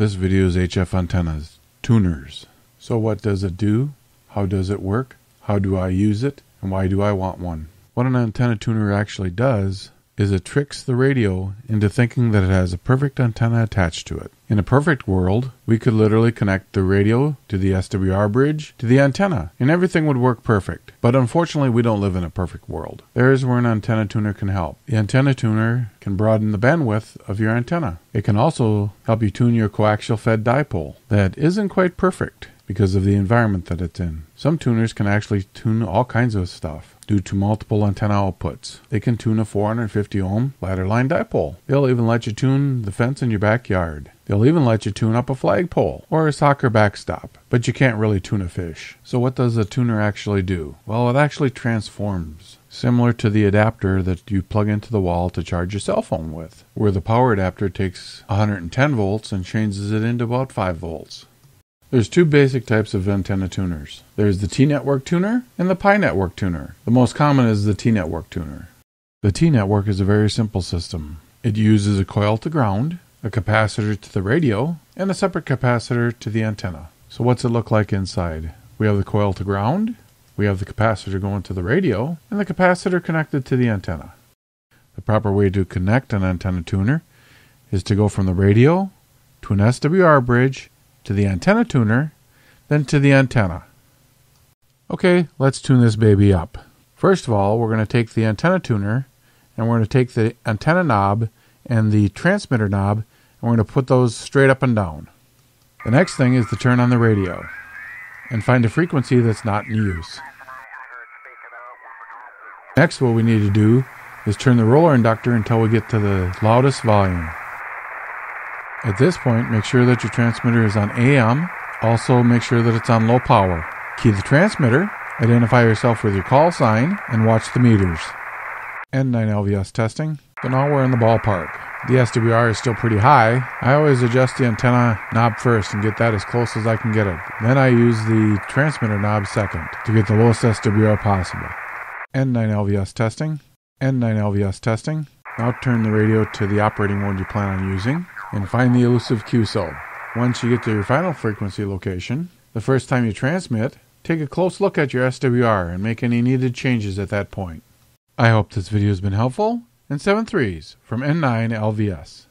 This video is HF antennas, tuners. So what does it do? How does it work? How do I use it? And why do I want one? What an antenna tuner actually does is it tricks the radio into thinking that it has a perfect antenna attached to it. In a perfect world, we could literally connect the radio to the SWR bridge to the antenna, and everything would work perfect. But unfortunately, we don't live in a perfect world. There is where an antenna tuner can help. The antenna tuner can broaden the bandwidth of your antenna. It can also help you tune your coaxial fed dipole that isn't quite perfect because of the environment that it's in. Some tuners can actually tune all kinds of stuff due to multiple antenna outputs. They can tune a 450 ohm ladder line dipole. They'll even let you tune the fence in your backyard. They'll even let you tune up a flagpole or a soccer backstop, but you can't really tune a fish. So what does a tuner actually do? Well, it actually transforms similar to the adapter that you plug into the wall to charge your cell phone with, where the power adapter takes 110 volts and changes it into about 5 volts. There's two basic types of antenna tuners. There's the T-network tuner and the Pi network tuner. The most common is the T-network tuner. The T-network is a very simple system. It uses a coil to ground, a capacitor to the radio, and a separate capacitor to the antenna. So what's it look like inside? We have the coil to ground, we have the capacitor going to the radio, and the capacitor connected to the antenna. The proper way to connect an antenna tuner is to go from the radio to an SWR bridge to the antenna tuner, then to the antenna. Okay, let's tune this baby up. First of all, we're going to take the antenna tuner and we're going to take the antenna knob and the transmitter knob and we're going to put those straight up and down. The next thing is to turn on the radio and find a frequency that's not in use. Next, what we need to do is turn the roller inductor until we get to the loudest volume. At this point, make sure that your transmitter is on AM. Also, make sure that it's on low power. Key the transmitter, identify yourself with your call sign, and watch the meters. N9LVS testing. So now we're in the ballpark. The SWR is still pretty high. I always adjust the antenna knob first and get that as close as I can get it. Then I use the transmitter knob second to get the lowest SWR possible. N9LVS testing. N9LVS testing. Now turn the radio to the operating mode you plan on using and find the elusive QSO. Once you get to your final frequency location, the first time you transmit, take a close look at your SWR and make any needed changes at that point. I hope this video has been helpful, and seven threes from N9 LVS.